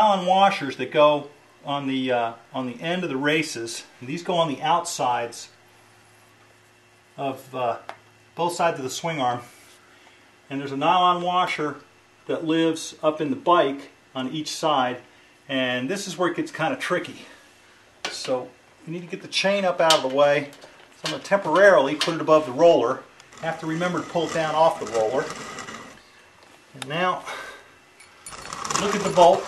Allen washers that go on the uh, on the end of the races. These go on the outsides of uh, both sides of the swing arm. And there's a nylon washer that lives up in the bike on each side. And this is where it gets kind of tricky. So you need to get the chain up out of the way. So I'm going to temporarily put it above the roller. have to remember to pull it down off the roller. And now, look at the bolt.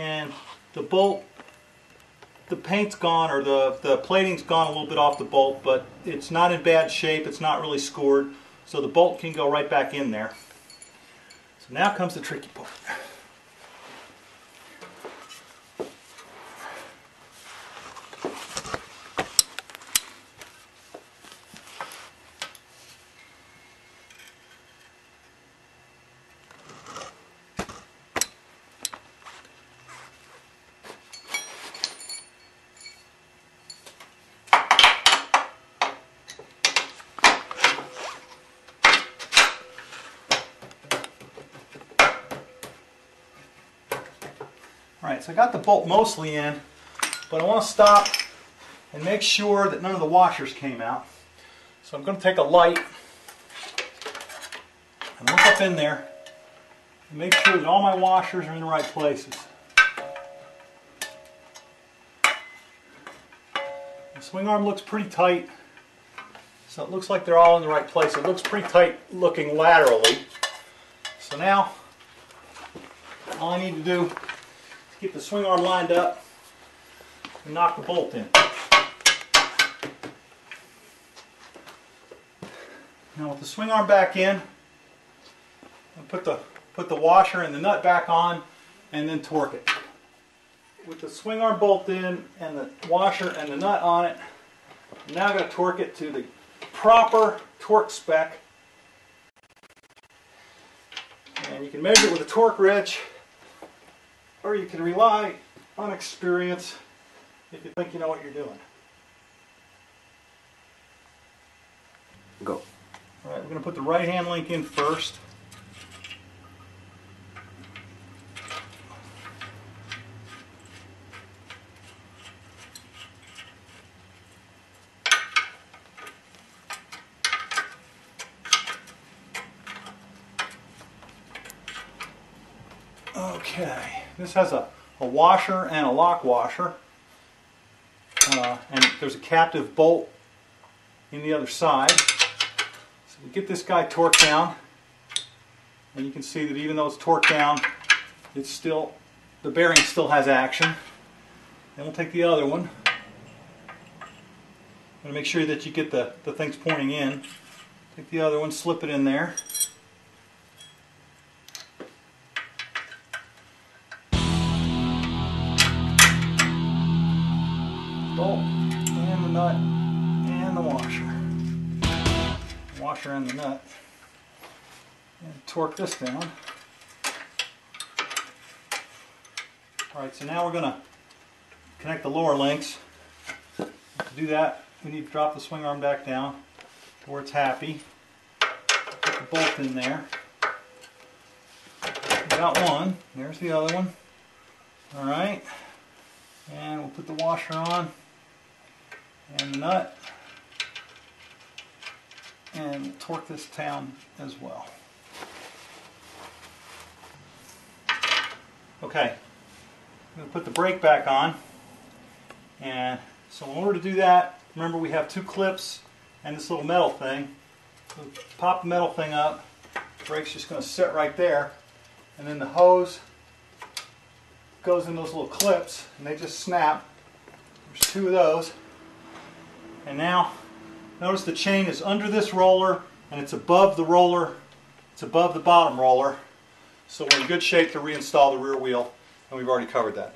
And the bolt, the paint's gone, or the, the plating's gone a little bit off the bolt, but it's not in bad shape. It's not really scored. So the bolt can go right back in there. So now comes the tricky part. Alright, so I got the bolt mostly in, but I want to stop and make sure that none of the washers came out. So I'm going to take a light and look up in there and make sure that all my washers are in the right places. The swing arm looks pretty tight, so it looks like they're all in the right place. It looks pretty tight looking laterally. So now, all I need to do Keep the swing arm lined up and knock the bolt in. Now with the swing arm back in, I'll put the put the washer and the nut back on and then torque it. With the swing arm bolt in and the washer and the nut on it, now I'm now going to torque it to the proper torque spec. And you can measure it with a torque wrench or you can rely on experience if you think you know what you're doing. Go. All right, we're going to put the right hand link in first. Okay, this has a, a washer and a lock washer. Uh, and there's a captive bolt in the other side. So we get this guy torqued down. And you can see that even though it's torqued down, it's still, the bearing still has action. Then we'll take the other one. And make sure that you get the, the things pointing in. Take the other one, slip it in there. Bolt and the nut and the washer. Washer and the nut. And torque this down. Alright, so now we're going to connect the lower links. To do that, we need to drop the swing arm back down where it's happy. Put the bolt in there. Got one. There's the other one. Alright. And we'll put the washer on and nut and torque this down as well. Okay, I'm going to put the brake back on. And so in order to do that remember we have two clips and this little metal thing. So pop the metal thing up the brake's just going to sit right there and then the hose goes in those little clips and they just snap. There's two of those and now, notice the chain is under this roller and it's above the roller, it's above the bottom roller. So we're in good shape to reinstall the rear wheel and we've already covered that.